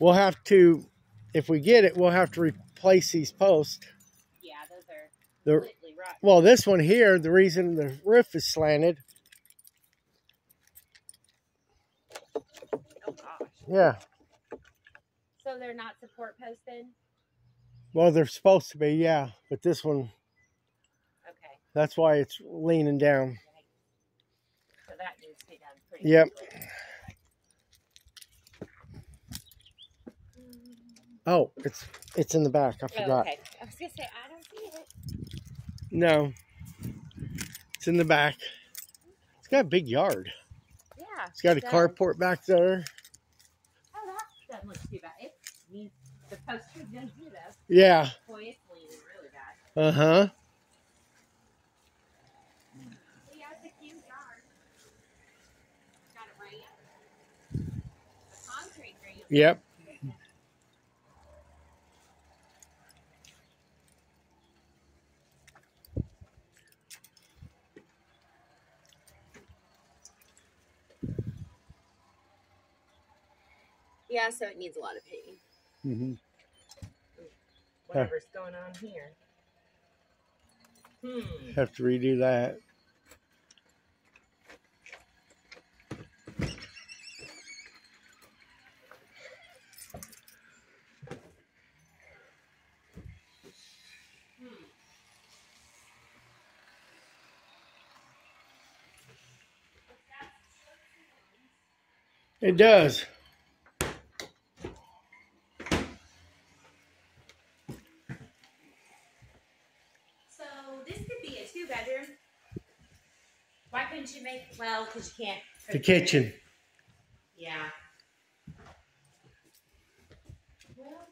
We'll have to, if we get it, we'll have to replace these posts. Yeah, those are The, completely rotten. well, this one here, the reason the roof is slanted, Oh gosh. yeah. So they're not support posted? Well, they're supposed to be, yeah. But this one, Okay. that's why it's leaning down. So that needs to be done pretty Yep. quickly. Oh, it's it's in the back. I Oh, forgot. okay. I was gonna say I don't see it. No, it's in the back. It's got a big yard. Yeah. It's got a it does. carport back there. Oh, that doesn't look too bad. It needs the poster's gonna do this. Yeah. Boy, it's leaning really bad. Uh huh. Yeah, it's a cute yard. Got a ramp. A concrete ramp. Yep. Yeah, so it needs a lot of painting. hmm Whatever's going on here. Hmm. Have to redo that. It does. So this could be a two bedroom. Couldn't you make well? Because you can't. The kitchen. Yeah. Well,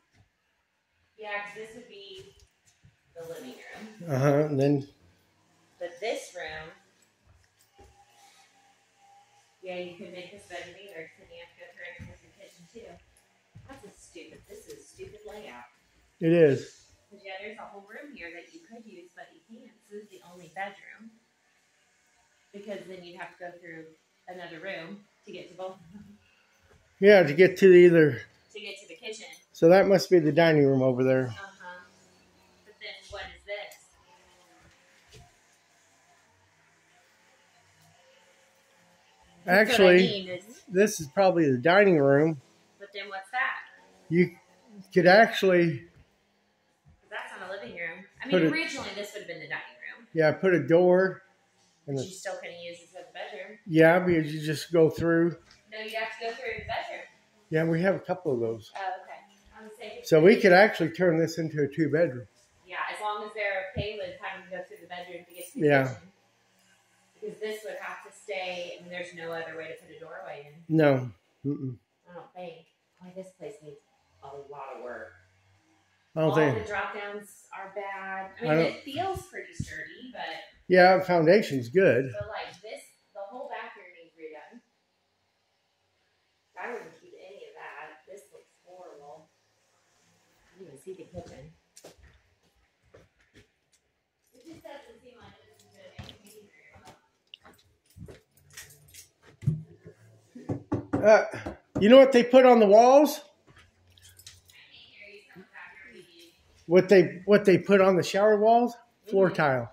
yeah, because this would be the living room, Uh huh. And then but this room. Yeah, you could make this bedroom either, because you have to go through it with your kitchen too. That's a stupid. This is a stupid layout. it is. Because yeah, there's a whole room here that you could use, but you can't. This is the only bedroom. Because then you'd have to go through another room to get to both of them, Yeah, to get to either. to get to the kitchen. So that must be the dining room over there. Uh huh. But then what is this? That's what I Actually, mean is- this is probably the dining room. but then what's that? You could actually. That's not a living room. I mean, originally this would have been the dining room. yeah, put a door. And But you still couldn't use this as a bedroom. yeah, because you just go through. No, you have to go through the bedroom. Yeah, we have a couple of those. Oh, okay. I. So we could actually turn this into a two bedroom. Yeah, as long as they're okay with having to go through the bedroom to get to the Yeah. kitchen. Because this would have to stay, and there's no other way to put a doorway in. No. Mm-mm. I don't think. Boy, this place needs a lot of work. I don't All think. the drop downs are bad. I I mean, don't- it feels pretty sturdy, but Yeah, foundation's good. but like this, the whole bathroom needs redone. I wouldn't keep any of that. This looks horrible. You can see the kitchen. It just doesn't seem like this is gonna make me very well. Uh, you know what they put on the walls? I can't hear you. Something's back here with you. What they what they put on the shower walls? Floor Mhm. tile.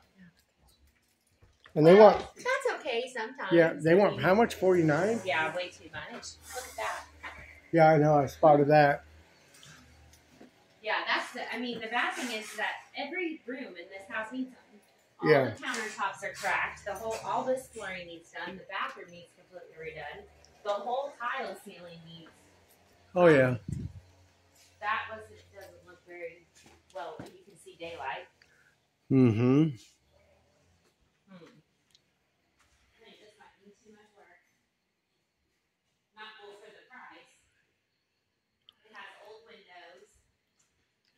And they want That's okay sometimes. yeah they want how much? Forty nine. Yeah, way too much. Look at that. Yeah, I know. I spotted that. Yeah, that's the. I mean, the bad thing is that every room in this house needs something. All Yeah. the countertops are cracked. The whole, all this flooring needs done. The bathroom needs completely redone. The whole tile ceiling needs. Oh yeah. That wasn't doesn't look very well. You can see daylight. Mm-hmm. Hmm. I think this might be too much work. Not full for the price. It has old windows.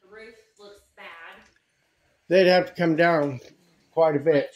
The roof looks bad. They'd have to come down quite a bit.